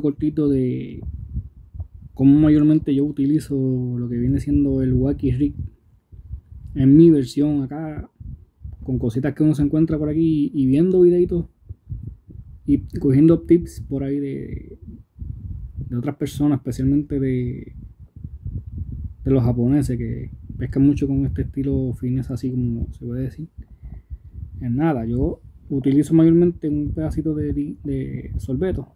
cortito de cómo mayormente yo utilizo lo que viene siendo el Wacky Rig en mi versión acá, con cositas que uno se encuentra por aquí y viendo videitos y cogiendo tips por ahí de, de otras personas, especialmente de, de los japoneses que pescan mucho con este estilo fines así como se puede decir. En nada, yo utilizo mayormente un pedacito de, de sorbeto.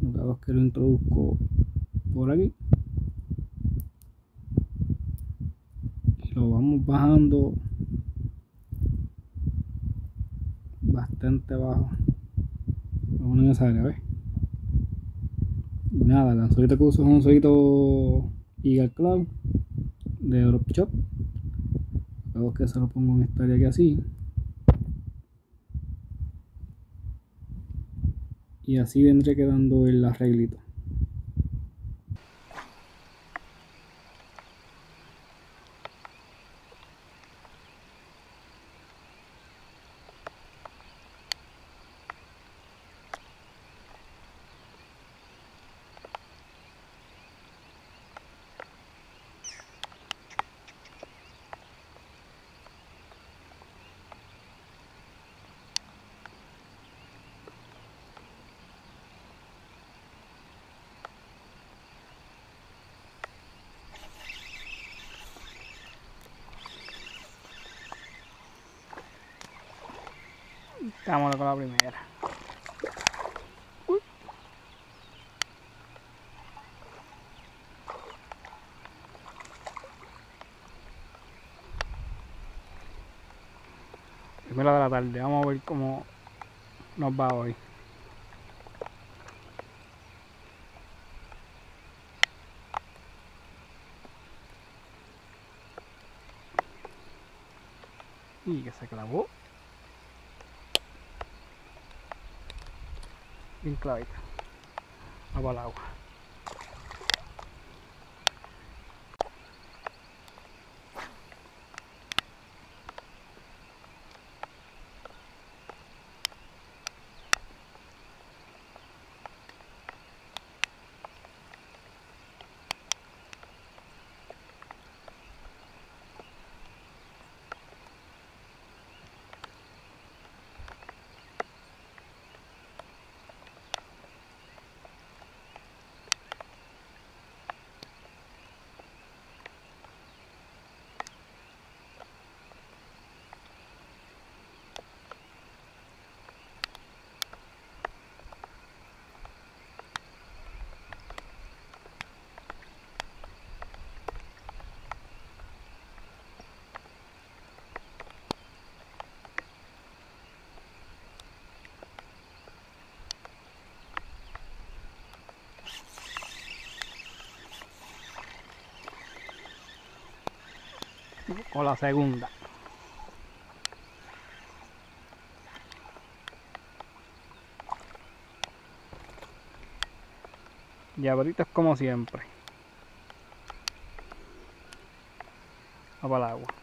Lo que es lo introduzco por aquí. Y lo vamos bajando bastante bajo. En esa área, ¿ves? nada, el anzuelito que uso es un anzuelito Eagle Cloud de Europe Shop. Luego que se lo pongo en esta área aquí así. Y así vendré quedando el arreglito. Vámonos con la primera. Primera de la tarde, vamos a ver cómo nos va hoy. Y que se clavó. Bien clavita agua o la segunda. Es como siempre. Va para el agua.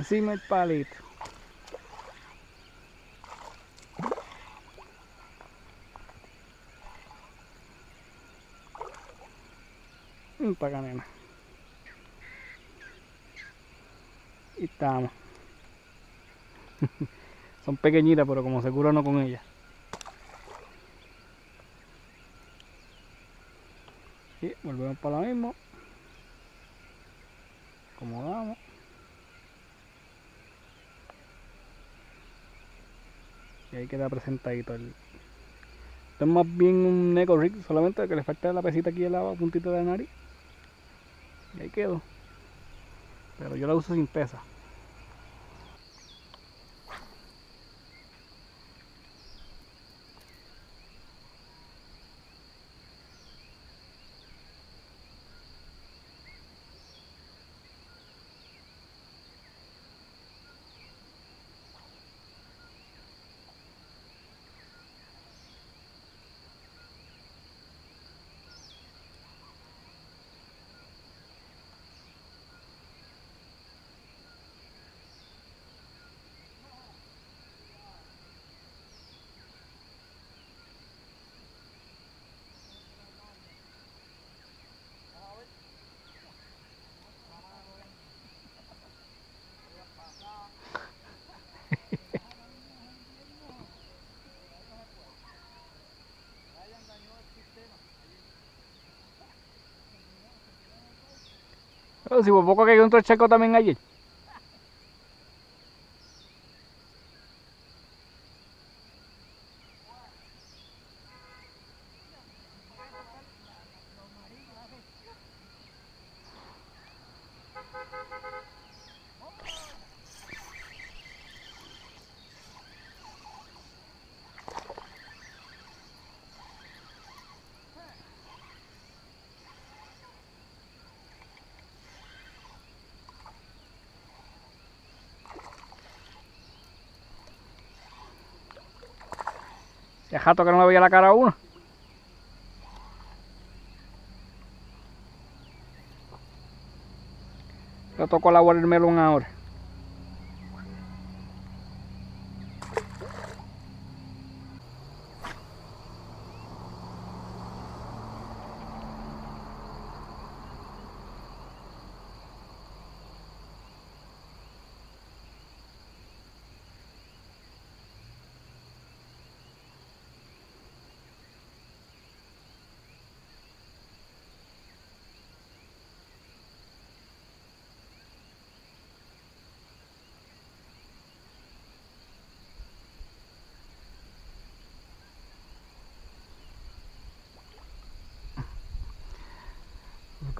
Encima el palito. Para acá, nena. Y estamos. Son pequeñitas, pero como se cura no con ellas. Y volvemos para lo mismo. Acomodamos. Y ahí queda presentadito el, Esto es más bien un Neko Rig, solamente que le falta la pesita aquí en la puntita de la nariz. Y ahí quedó. Pero yo la uso sin pesa. Pero si por poco que hay un checo también allí. Ya jato que no me veía la cara a uno. Le tocó la watermelon ahora.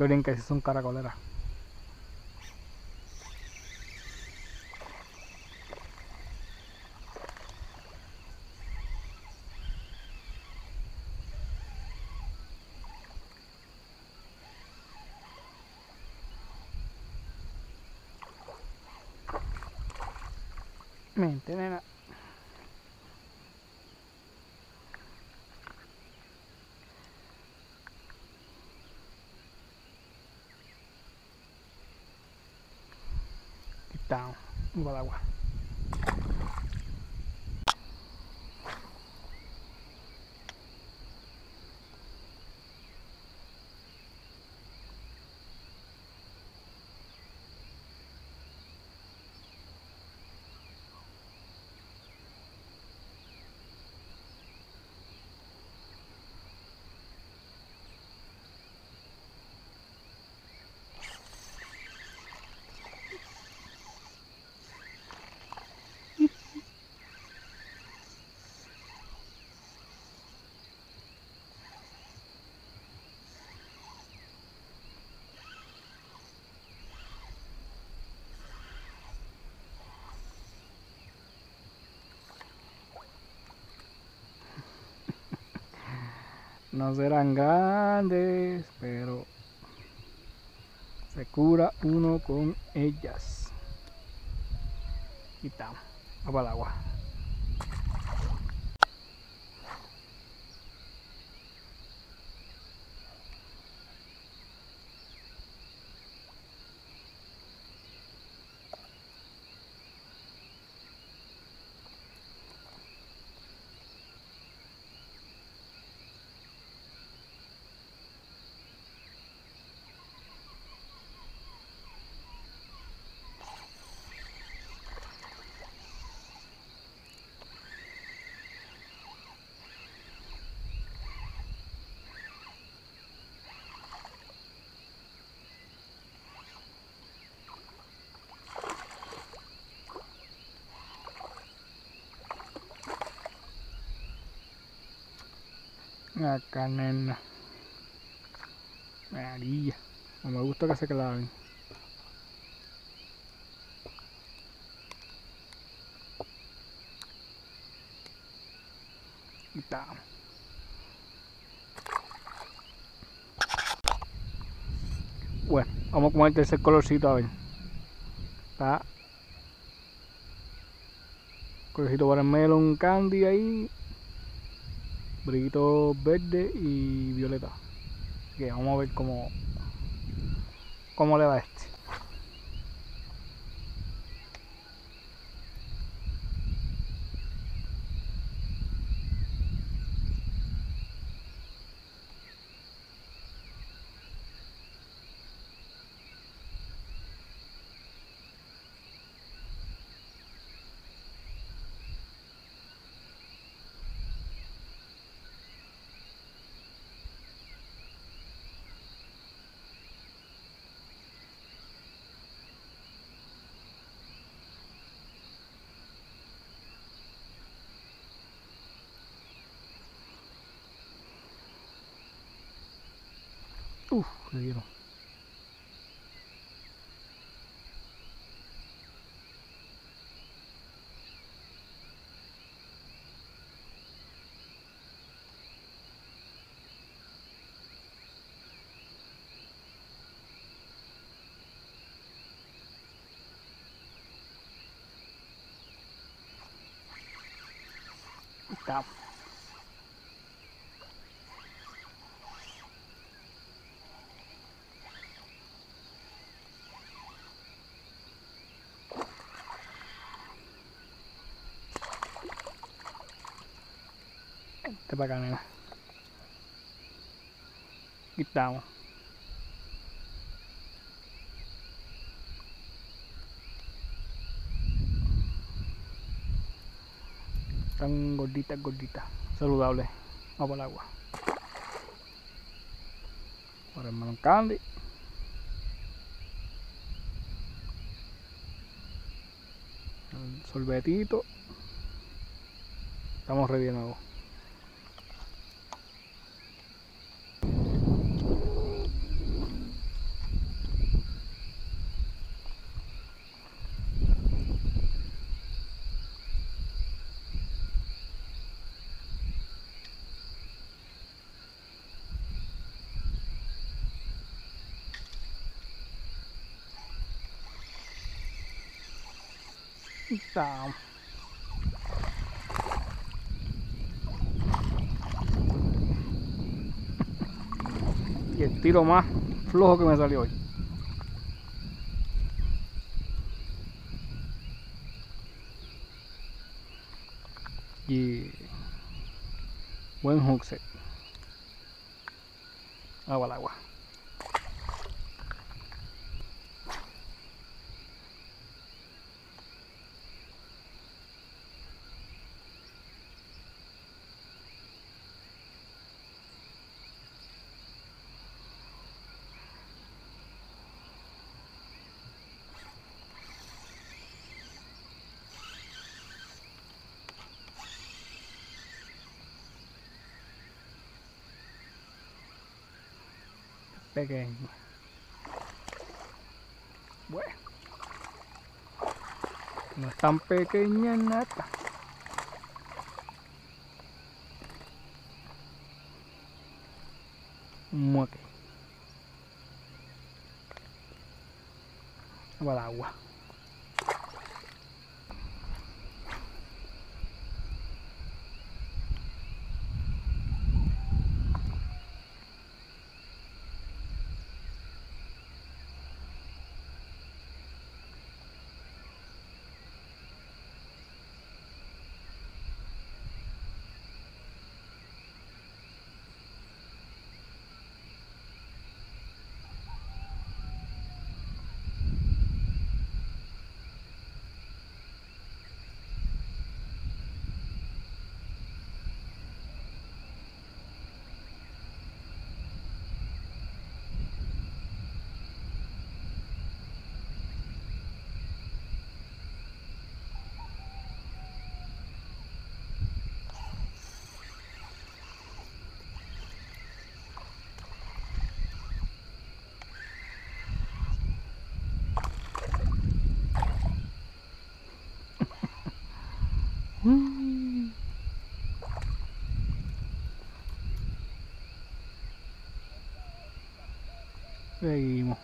Creen que sí son caracoleras. Mente, nena. Down. Vamos agua. No serán grandes, pero se cura uno con ellas. Quitamos. Vamos al agua. Acá, nena. María. No me gusta que se claven. Está. Bueno, vamos con el tercer colorcito a ver. Está. Colorcito watermelon candy ahí. Brillito verde y violeta. Que vamos a ver cómo, cómo le va este. Uh, caíram. Tá. Vente para acá, nena. Aquí estamos. Están gorditas, gorditas. Saludables. Vamos al agua. Para el melon candy. El sorbetito. Estamos ready de nuevo. Está. Y el tiro más flojo que me salió hoy. Y buen hook set. Agua al agua. Pequeño. Bueno. No es tan pequeña nada. Mueque. Va al agua. Seguimos.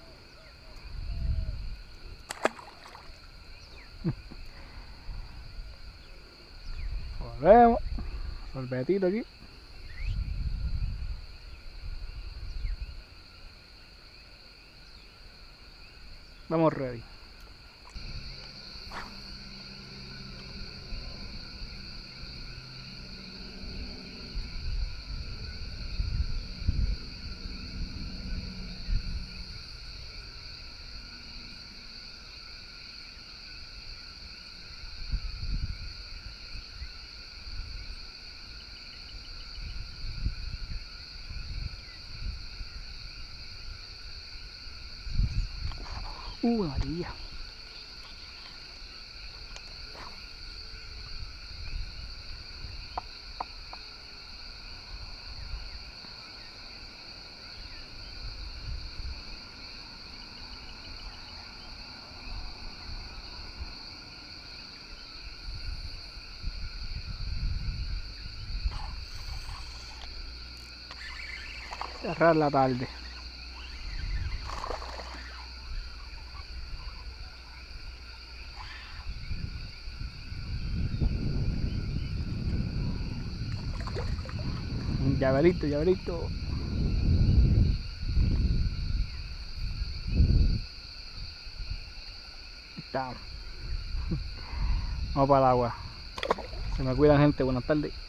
Volvemos. Sorbetito aquí. Vamos ready. Uh, amarilla. Cerrar la tarde. Llaverito, llaverito. Está. Vamos para el agua. Se me cuidan gente, buenas tardes.